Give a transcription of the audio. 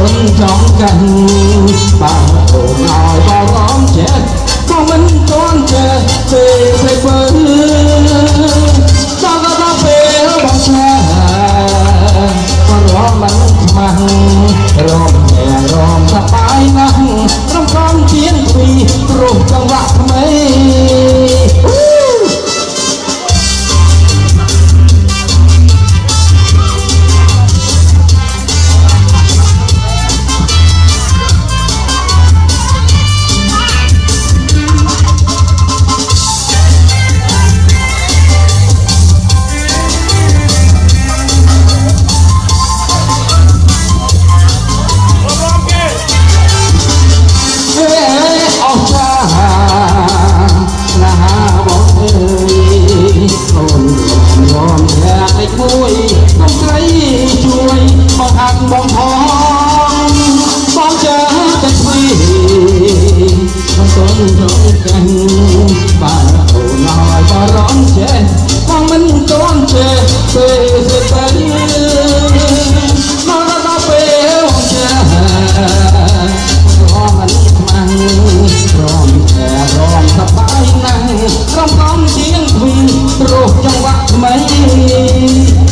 បងទុនចង់កាន់បានអូនឲ្យបងរំចិត្តក៏មិនទាន់ចេះពេលពេលបើដល់ដល់ពេលបងឆ្លាបងរំមិនខ្មាស់រំញែរំសប្បាយណាស់រំកំជាងពីព្រោះចង្វាក់ថ្មី ងទ្វីរោគចង្វាក់ថ្មី